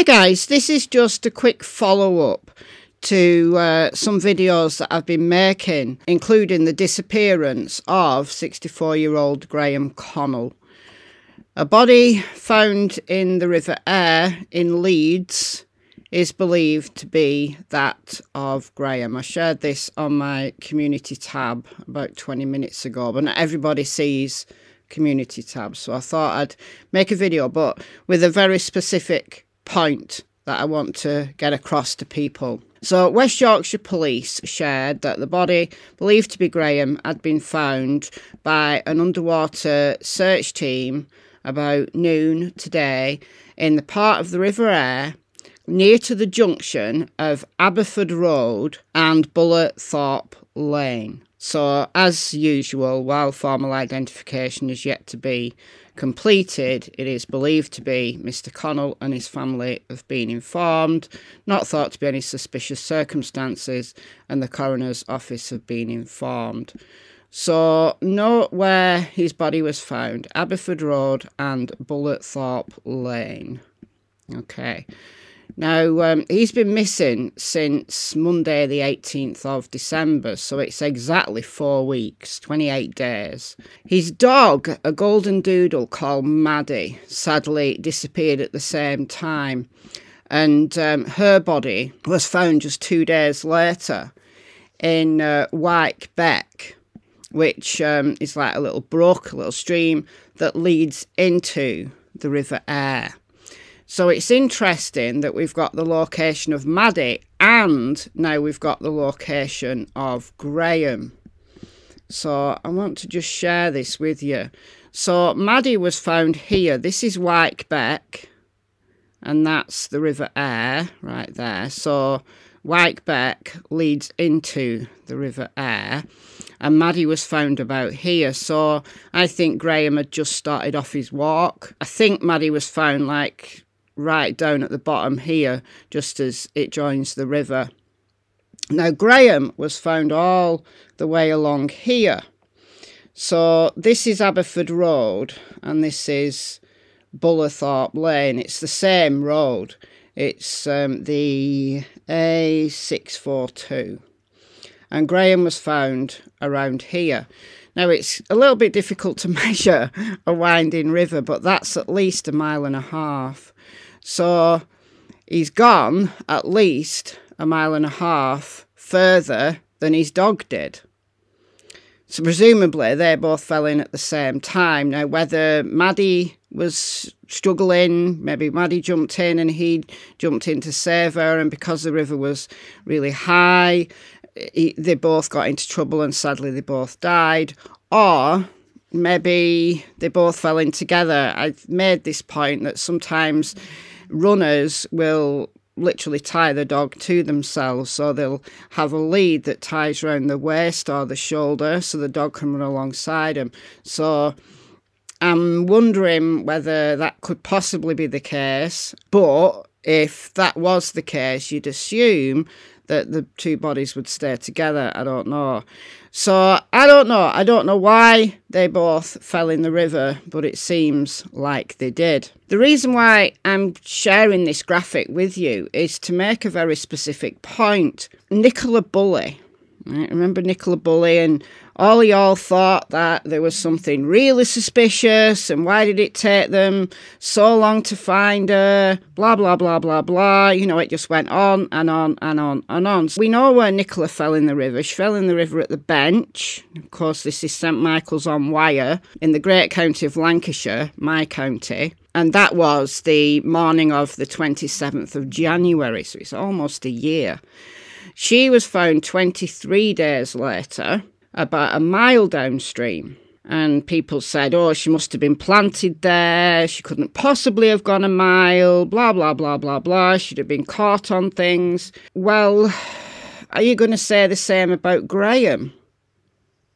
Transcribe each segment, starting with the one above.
Hey guys, this is just a quick follow up to uh, some videos that I've been making, including the disappearance of 64 year old Graham Connell. A body found in the River Aire in Leeds is believed to be that of Graham. I shared this on my community tab about 20 minutes ago, but not everybody sees community tab, so I thought I'd make a video, but with a very specific point that I want to get across to people. So, West Yorkshire Police shared that the body, believed to be Graham, had been found by an underwater search team about noon today in the part of the River Aire near to the junction of Aberford Road and Bullerthorpe Lane. So, as usual, while formal identification is yet to be completed, it is believed to be Mr. Connell and his family have been informed, not thought to be any suspicious circumstances, and the coroner's office have been informed. So, note where his body was found Aberford Road and Bullerthorpe Lane. Okay. Now, um, he's been missing since Monday, the 18th of December, so it's exactly four weeks, 28 days. His dog, a golden doodle called Maddie, sadly disappeared at the same time, and um, her body was found just two days later in uh, Wyke Beck, which um, is like a little brook, a little stream that leads into the River Aire. So it's interesting that we've got the location of Maddie and now we've got the location of Graham. So I want to just share this with you. So Maddie was found here. This is Wyke Beck and that's the River Aire right there. So Wyke Beck leads into the River Aire and Maddie was found about here. So I think Graham had just started off his walk. I think Maddie was found like right down at the bottom here, just as it joins the river. Now, Graham was found all the way along here. So, this is Aberford Road, and this is Bullerthorpe Lane. It's the same road. It's um, the A642. And Graham was found around here. Now, it's a little bit difficult to measure a winding river, but that's at least a mile and a half. So he's gone at least a mile and a half further than his dog did. So presumably they both fell in at the same time. Now, whether Maddie was struggling, maybe Maddie jumped in and he jumped in to save her, and because the river was really high, he, they both got into trouble and sadly they both died. Or maybe they both fell in together. I've made this point that sometimes runners will literally tie the dog to themselves so they'll have a lead that ties around the waist or the shoulder so the dog can run alongside them so i'm wondering whether that could possibly be the case but if that was the case you'd assume that the two bodies would stay together. I don't know. So I don't know. I don't know why they both fell in the river, but it seems like they did. The reason why I'm sharing this graphic with you is to make a very specific point. Nicola Bulley, right? remember Nicola Bulley and all y'all thought that there was something really suspicious and why did it take them so long to find her? Blah, blah, blah, blah, blah. You know, it just went on and on and on and on. So we know where Nicola fell in the river. She fell in the river at the bench. Of course, this is St Michael's on Wyre in the great county of Lancashire, my county. And that was the morning of the 27th of January, so it's almost a year. She was found 23 days later about a mile downstream. And people said, oh, she must have been planted there. She couldn't possibly have gone a mile, blah, blah, blah, blah, blah. She'd have been caught on things. Well, are you going to say the same about Graham?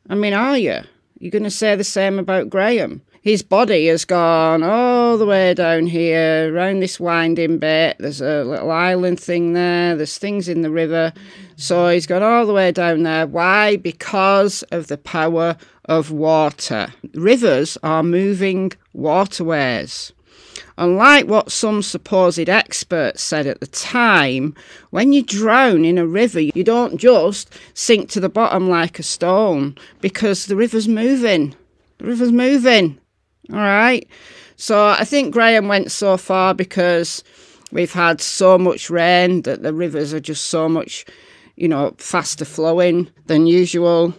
I mean, are you? You're going to say the same about Graham? his body has gone all the way down here, around this winding bit. There's a little island thing there. There's things in the river. So he's gone all the way down there. Why? Because of the power of water. Rivers are moving waterways. Unlike what some supposed experts said at the time, when you drown in a river, you don't just sink to the bottom like a stone because the river's moving. The river's moving. All right. So I think Graham went so far because we've had so much rain that the rivers are just so much, you know, faster flowing than usual.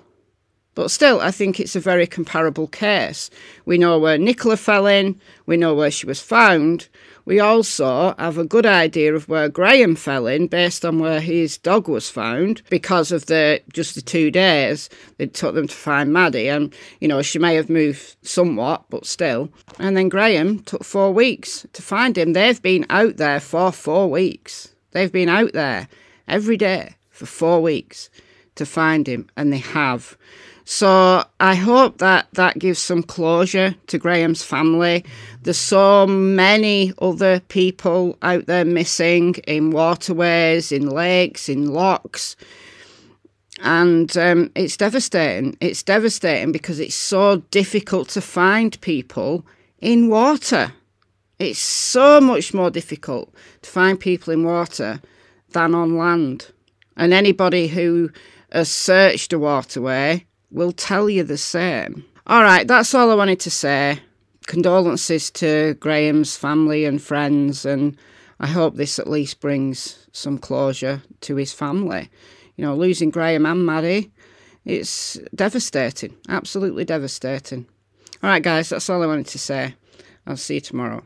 But still, I think it's a very comparable case. We know where Nicola fell in, we know where she was found. We also have a good idea of where Graham fell in based on where his dog was found because of the just the two days it took them to find Maddie. And, you know, she may have moved somewhat, but still. And then Graham took four weeks to find him. They've been out there for four weeks. They've been out there every day for four weeks to find him, and they have. So I hope that that gives some closure to Graham's family. There's so many other people out there missing in waterways, in lakes, in locks. And um, it's devastating. It's devastating because it's so difficult to find people in water. It's so much more difficult to find people in water than on land. And anybody who has searched a waterway will tell you the same. All right, that's all I wanted to say. Condolences to Graham's family and friends, and I hope this at least brings some closure to his family. You know, losing Graham and Maddie, it's devastating, absolutely devastating. All right, guys, that's all I wanted to say. I'll see you tomorrow.